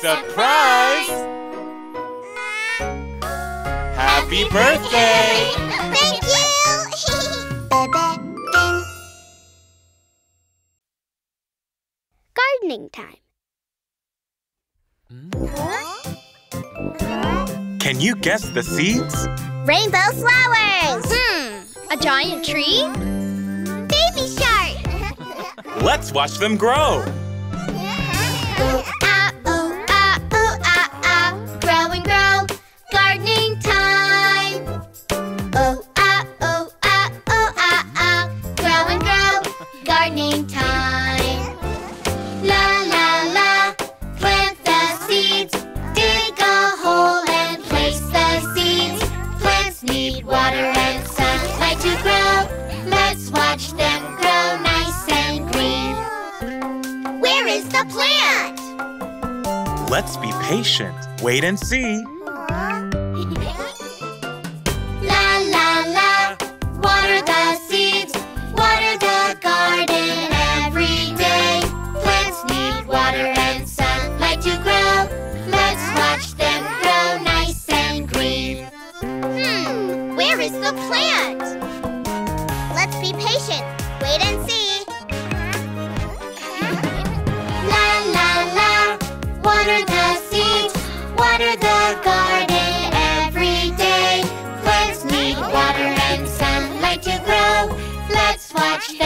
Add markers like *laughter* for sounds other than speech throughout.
Surprise! Happy birthday! Thank you! Gardening time. Can you guess the seeds? Rainbow flowers! Hmm, a giant tree? Baby shark! Let's watch them grow! *laughs*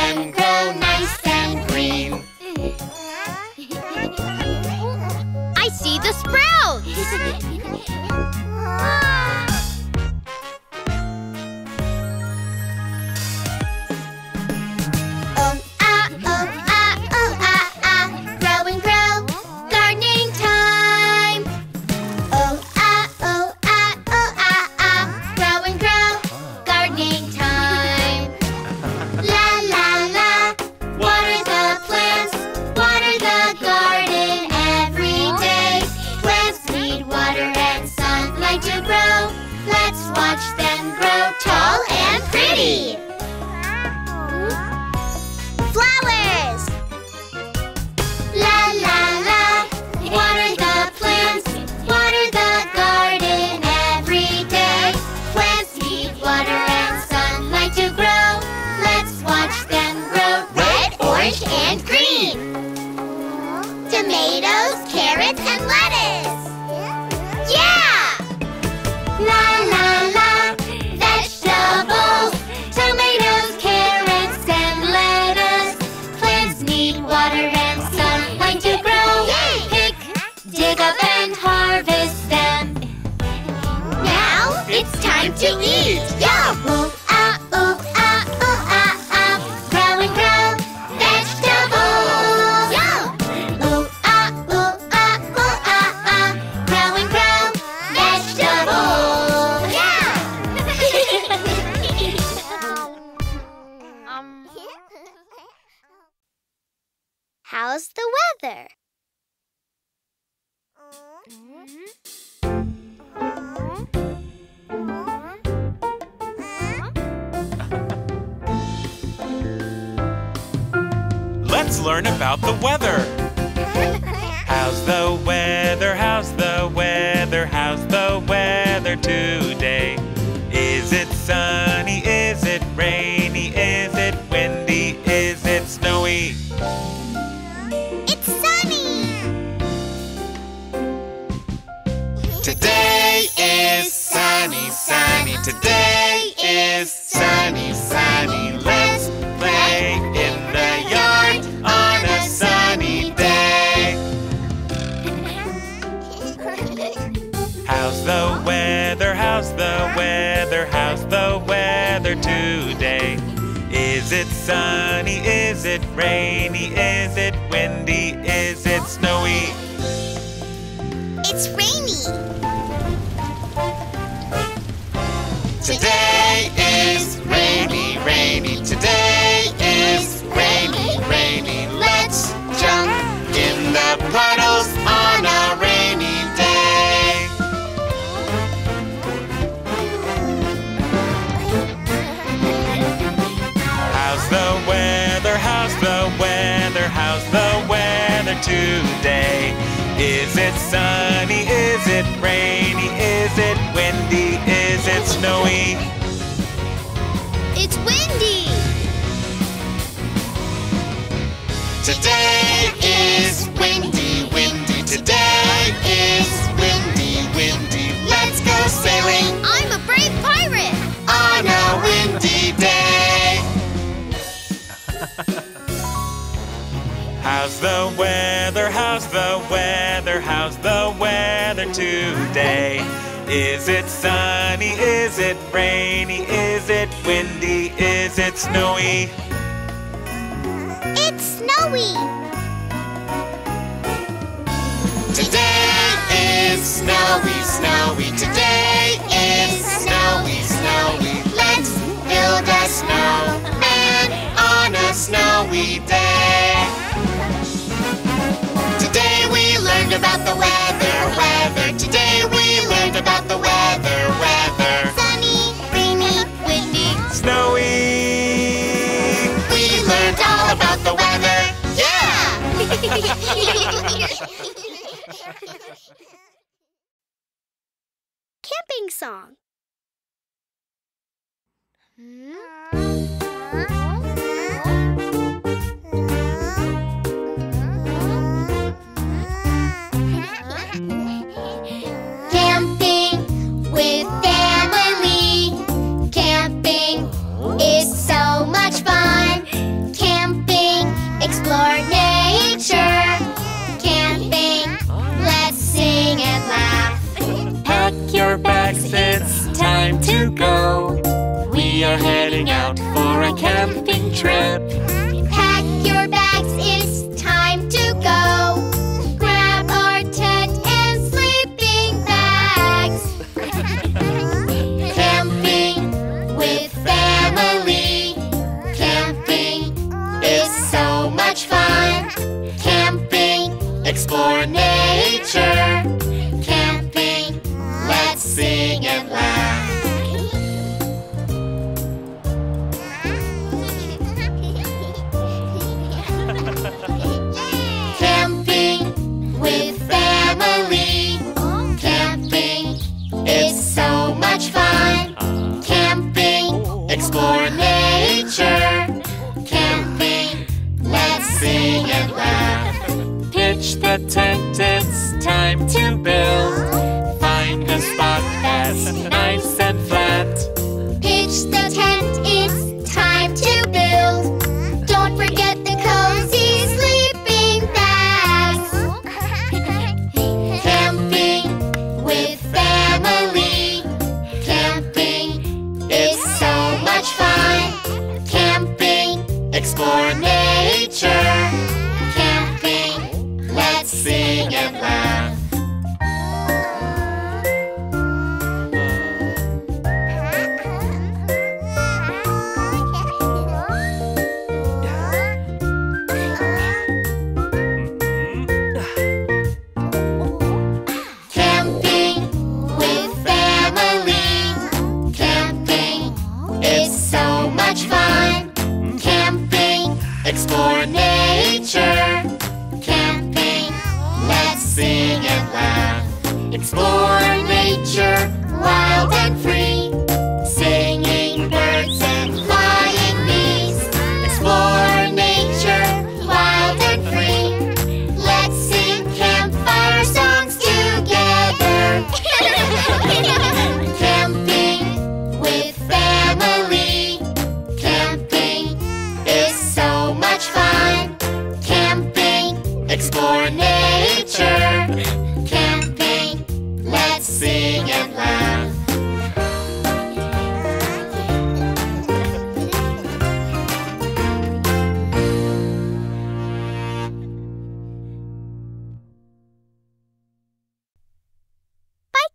and grow nice and green. I see the sprouts! *laughs* water and sun When to grow, Yay! pick, dig up and harvest them Now it's time to eat! let's learn about the weather. How's the weather? How's the weather? How's the weather too? puddles on a rainy day. How's the weather? How's the weather? How's the weather today? Is it sunny? Is it rainy? Is it windy? Is it snowy? How's the weather? How's the weather? How's the weather today? Is it sunny? Is it rainy? Is it windy? Is it snowy? It's snowy! Today is snowy, snowy. Today is snowy, snowy. Let's build a snowman on a snowy day. about the weather, weather. Today we learned about the weather, weather. Sunny, rainy, windy, snowy. We learned all about the weather. Yeah! *laughs* Camping song. Hmm? Pitch the tent, it's time to build. Find a spot that's nice and flat. Pitch the tent.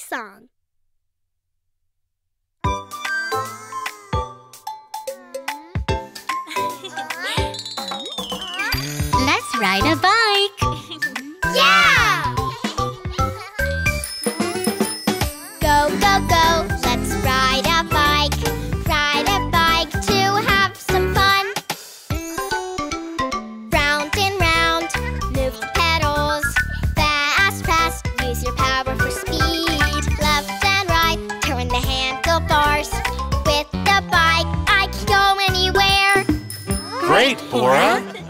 Song. Let's ride a bus. bars. With the bike, I can go anywhere. Great, Bora!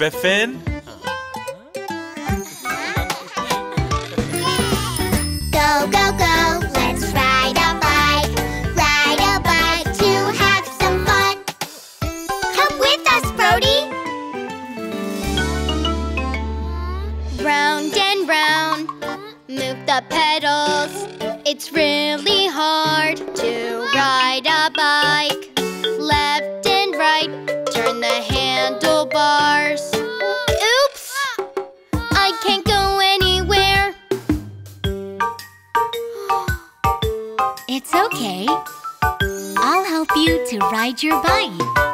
Bebefinn. I'll help you to ride your bike.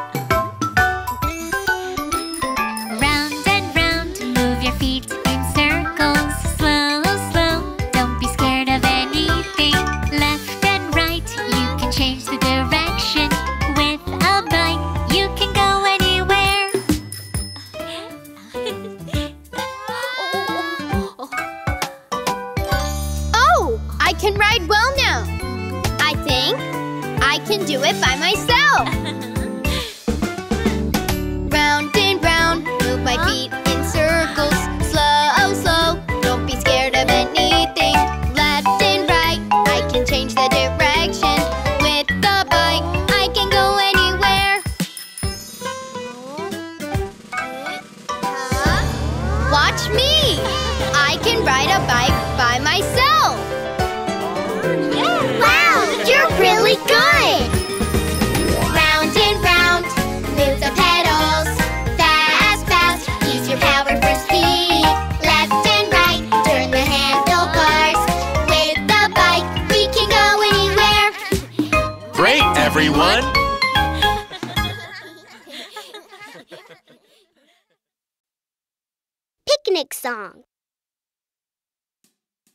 song.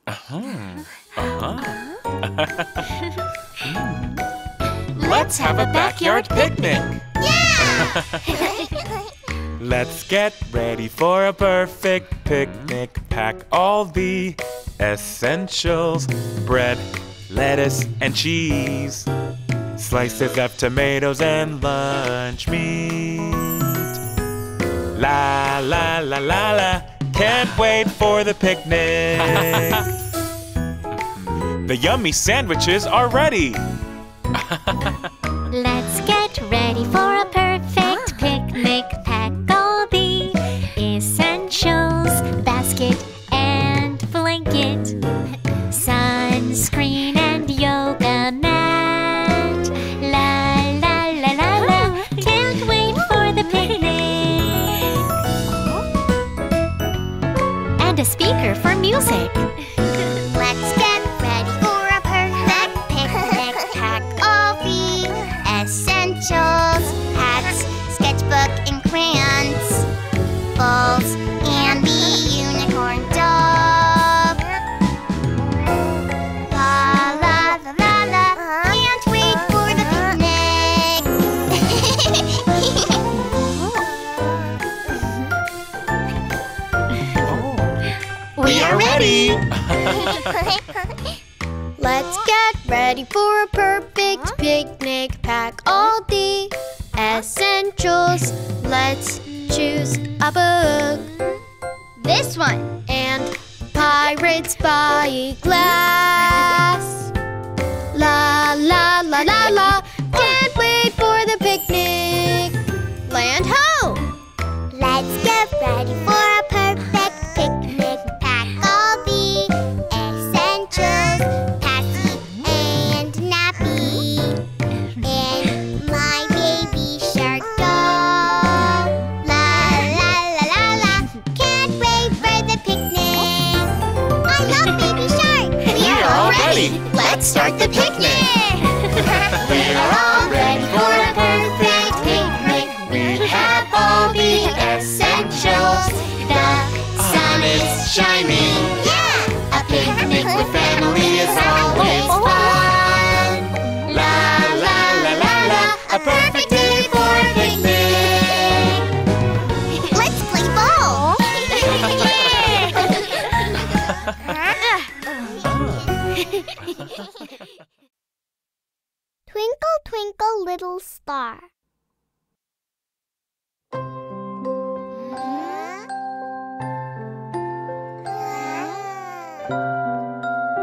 Uh-huh. Uh-huh. *laughs* Let's have a backyard picnic. Yeah! *laughs* Let's get ready for a perfect picnic. Pack all the essentials. Bread, lettuce, and cheese. Slices of tomatoes and lunch meat. La la la la la. Can't wait for the picnic. *laughs* the yummy sandwiches are ready. *laughs* and a speaker for music. ready for a perfect huh? picnic. Pack all the essentials. Let's choose a book. This one. And Pirates by Glass. La la la la la. Can't wait for the picnic. Land ho! Let's get ready for Let's start the picnic! *laughs* We are all twinkle, little star.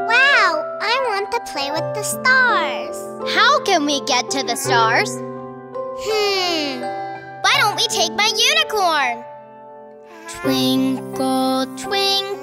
Wow, I want to play with the stars. How can we get to the stars? Hmm, why don't we take my unicorn? Twinkle, twinkle.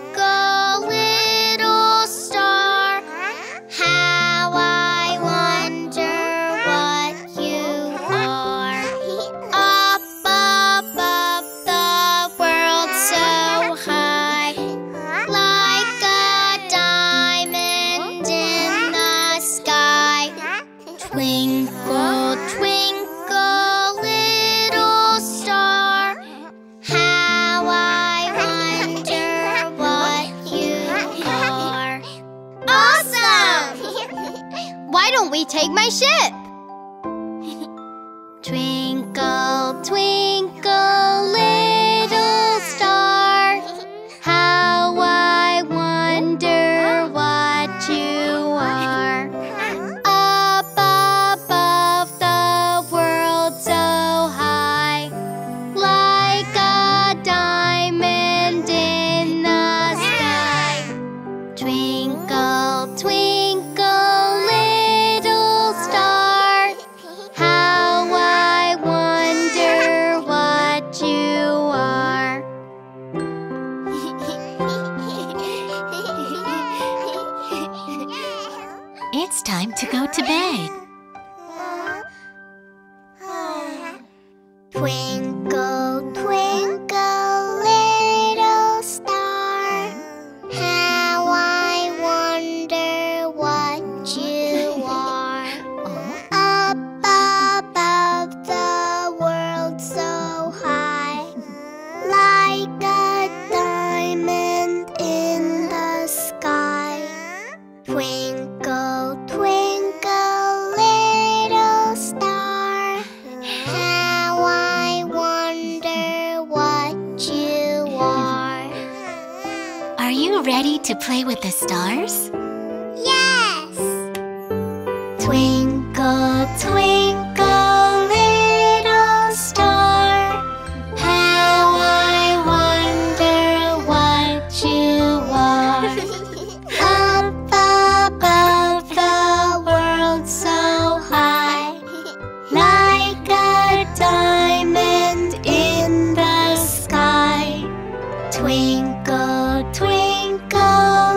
it's time to go to bed. to play with the stars? Yes! Twinkle, twinkle Twinkle, twinkle.